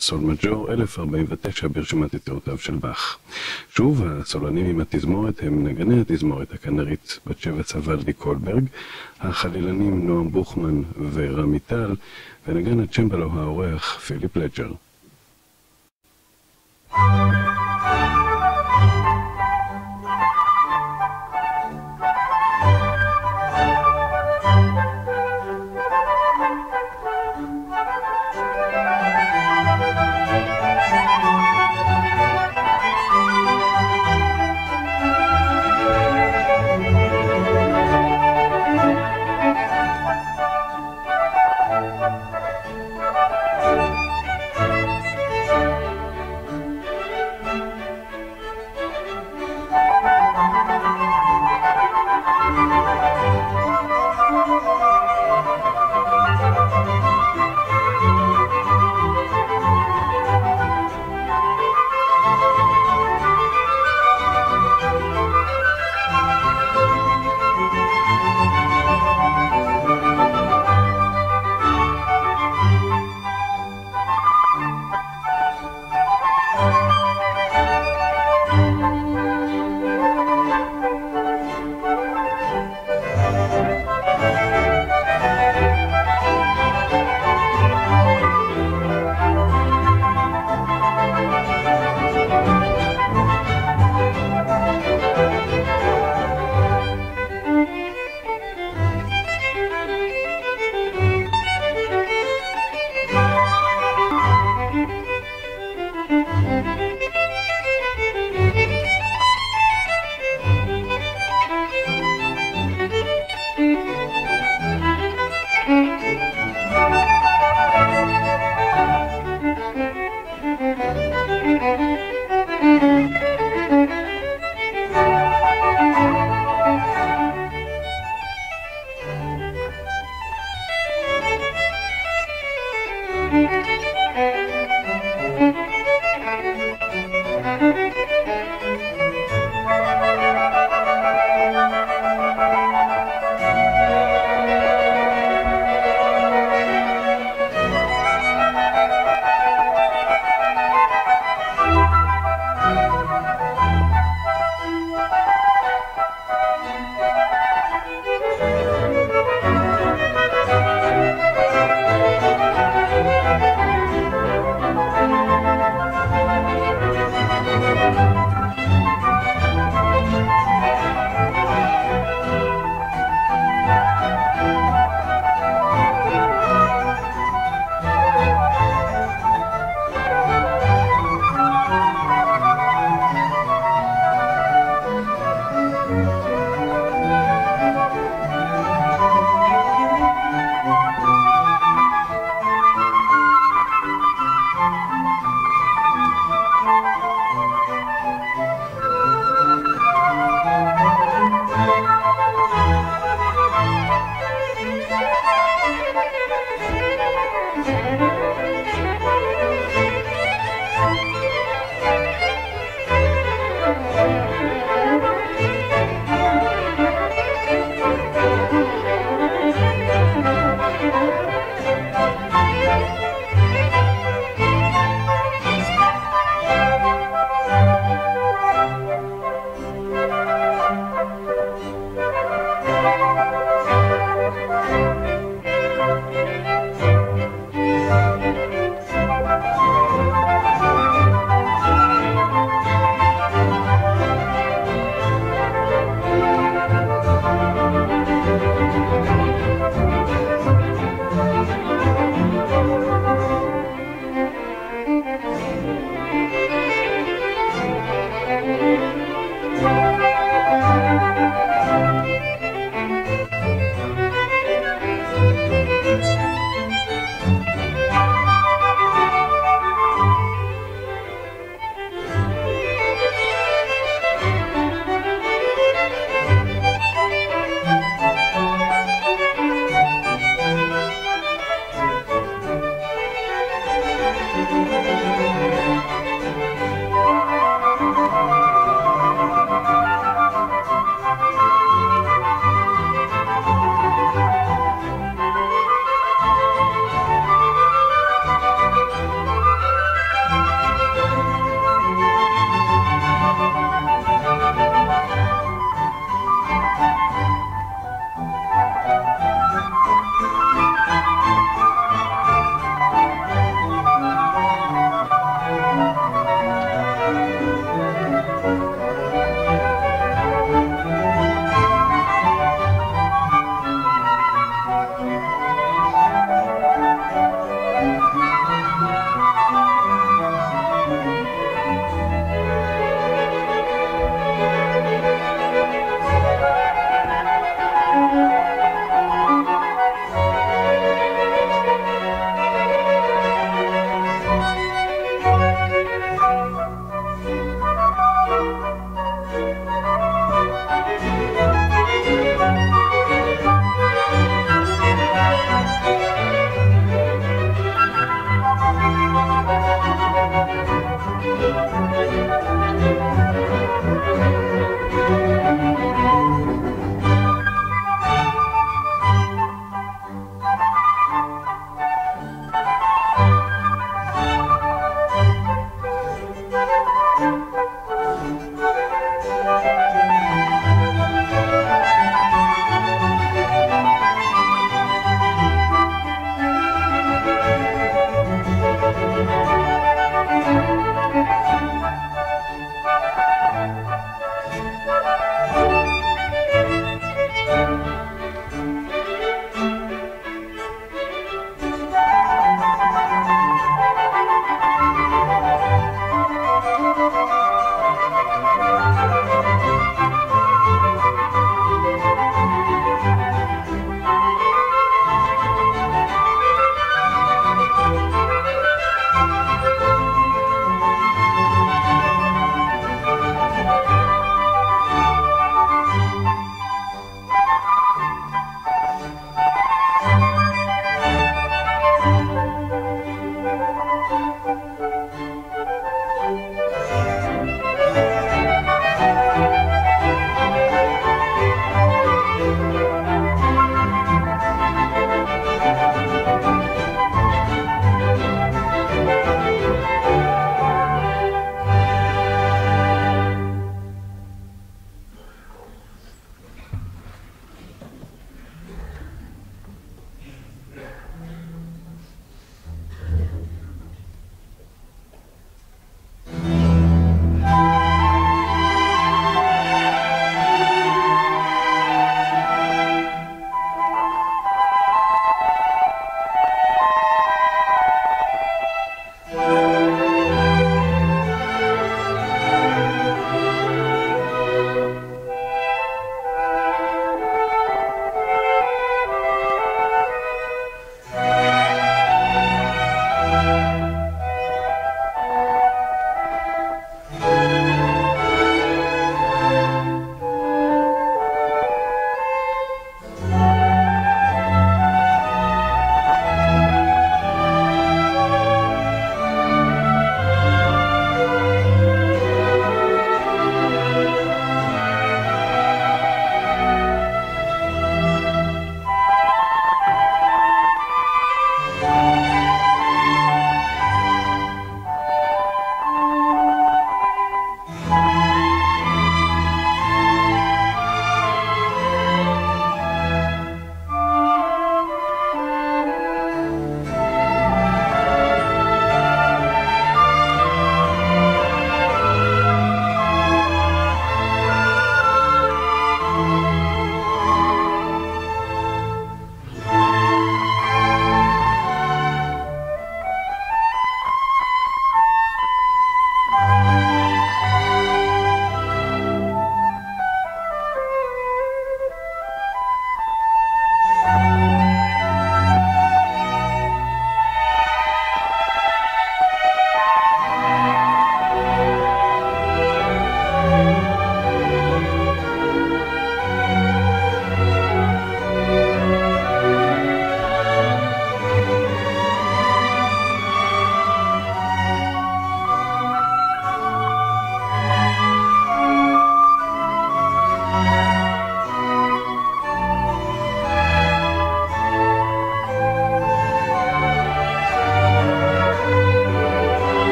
סול מג'ור 1049 ברשימת יצירותיו של באך. שוב, הסולנים עם התזמורת הם נגני התזמורת הכנרית בת שבע צוולדי קולברג, החלילנים נועם בוכמן ורמי טל, ונגן הצ'מבלו האורח פיליפ לג'ר. Música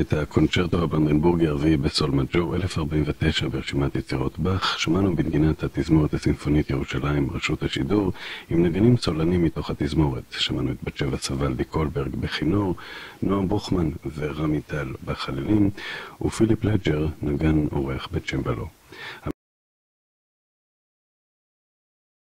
את הקונצ'רטו הברנדנבורגי הרביעי בסול מג'ור 1049 ברשימת יצירות באך שמענו בנגינת התזמורת הסימפונית ירושלים, רשות השידור, עם נגנים סולנים מתוך התזמורת. שמענו את בת שבע סבלדי קולברג בכינור, נועם בוכמן ורמי טל בחללים, ופיליפ לג'ר נגן אורח בצ'מבלו.